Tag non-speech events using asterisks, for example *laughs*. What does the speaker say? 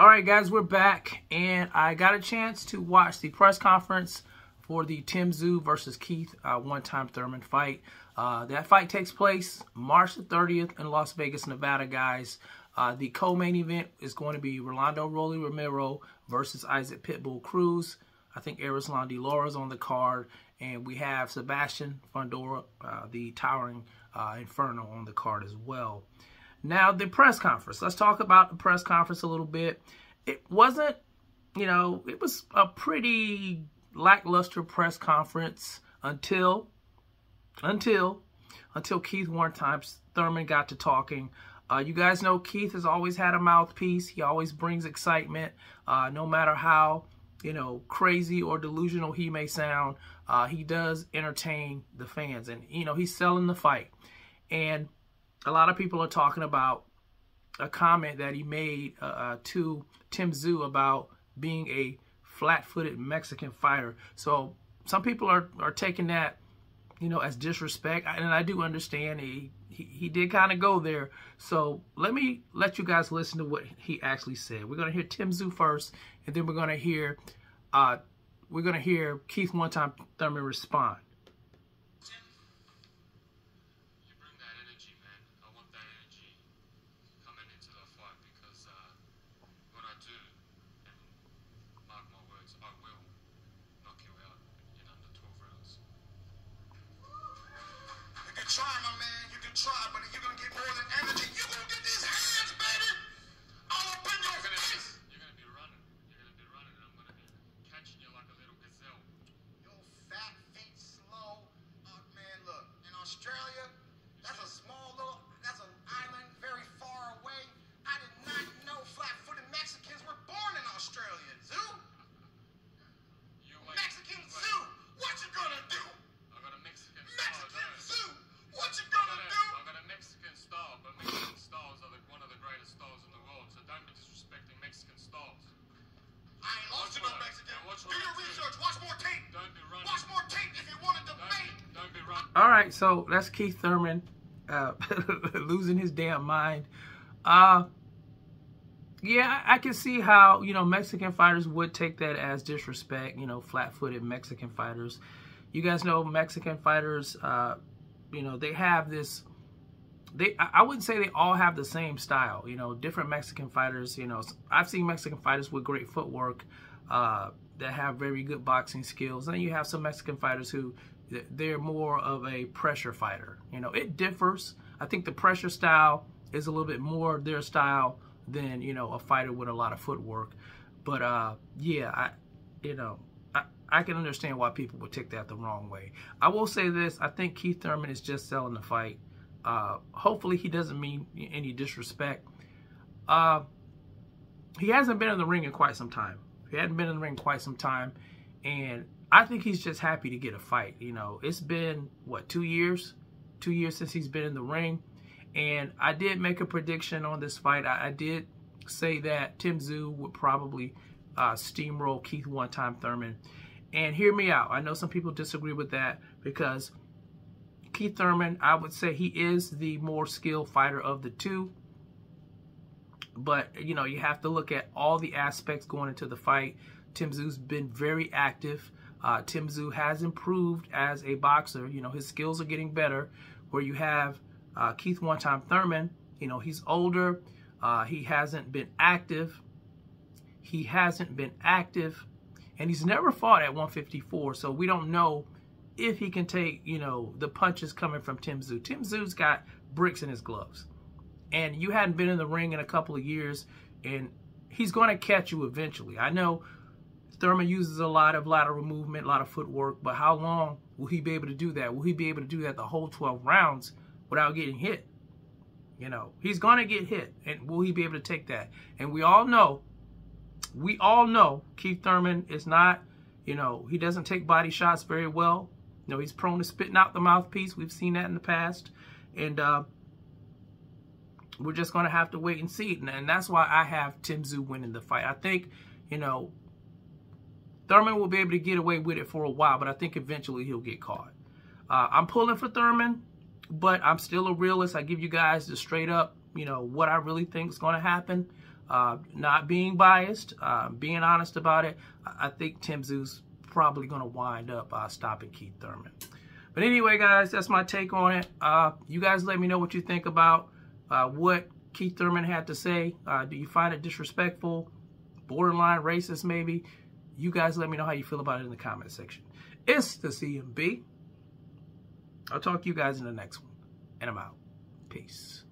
All right, guys, we're back, and I got a chance to watch the press conference for the Tim Tszyu versus Keith uh, one-time Thurman fight. Uh, that fight takes place March the 30th in Las Vegas, Nevada, guys. Uh, the co-main event is going to be Rolando Rolly Romero versus Isaac Pitbull Cruz. I think Erislandy De Lara's on the card, and we have Sebastian Fundora, uh, the towering uh, Inferno, on the card as well. Now, the press conference. Let's talk about the press conference a little bit. It wasn't, you know, it was a pretty lackluster press conference until, until, until Keith time Thurman got to talking. Uh, you guys know Keith has always had a mouthpiece. He always brings excitement, uh, no matter how, you know, crazy or delusional he may sound. Uh, he does entertain the fans, and you know he's selling the fight. And a lot of people are talking about a comment that he made uh, uh, to Tim Tszyu about being a flat-footed Mexican fighter. So some people are, are taking that, you know, as disrespect. And I do understand he, he, he did kind of go there. So let me let you guys listen to what he actually said. We're going to hear Tim Tszyu first, and then we're going to hear, uh, we're going to hear Keith one time Thurman respond. try, but you're going to get more than energy. All right, so that's Keith Thurman uh, *laughs* losing his damn mind. Uh, yeah, I can see how, you know, Mexican fighters would take that as disrespect, you know, flat-footed Mexican fighters. You guys know Mexican fighters, uh, you know, they have this, they, I wouldn't say they all have the same style, you know, different Mexican fighters, you know, I've seen Mexican fighters with great footwork, uh, that have very good boxing skills. And you have some Mexican fighters who they're more of a pressure fighter. You know, it differs. I think the pressure style is a little bit more their style than, you know, a fighter with a lot of footwork. But, uh, yeah, I, you know, I, I can understand why people would take that the wrong way. I will say this. I think Keith Thurman is just selling the fight. Uh, hopefully he doesn't mean any disrespect. Uh, he hasn't been in the ring in quite some time. He hadn't been in the ring quite some time. And I think he's just happy to get a fight. You know, it's been, what, two years? Two years since he's been in the ring. And I did make a prediction on this fight. I, I did say that Tim Tszyu would probably uh, steamroll Keith one-time Thurman. And hear me out. I know some people disagree with that because Keith Thurman, I would say he is the more skilled fighter of the two. But, you know, you have to look at all the aspects going into the fight. Tim Tszyu's been very active. Uh, Tim Tszyu has improved as a boxer. You know, his skills are getting better. Where you have uh, Keith one-time Thurman, you know, he's older. Uh, he hasn't been active. He hasn't been active. And he's never fought at 154. So we don't know if he can take, you know, the punches coming from Tim Tszyu. Tim Tszyu's got bricks in his gloves. And you hadn't been in the ring in a couple of years. And he's going to catch you eventually. I know Thurman uses a lot of lateral movement, a lot of footwork, but how long will he be able to do that? Will he be able to do that the whole 12 rounds without getting hit? You know, he's going to get hit, and will he be able to take that? And we all know, we all know Keith Thurman is not, you know, he doesn't take body shots very well. You know, he's prone to spitting out the mouthpiece. We've seen that in the past. And uh, we're just going to have to wait and see. And, and that's why I have Tim Tszyu winning the fight. I think, you know, Thurman will be able to get away with it for a while, but I think eventually he'll get caught. Uh, I'm pulling for Thurman, but I'm still a realist. I give you guys the straight up, you know, what I really think is going to happen. uh, not being biased, uh, being honest about it, I think Tim Tszyu's probably going to wind up uh, stopping Keith Thurman. But anyway, guys, that's my take on it. Uh, you guys let me know what you think about uh, what Keith Thurman had to say. Do you find it disrespectful, borderline racist maybe? You guys let me know how you feel about it in the comment section. It's the CMB. I'll talk to you guys in the next one. And I'm out. Peace.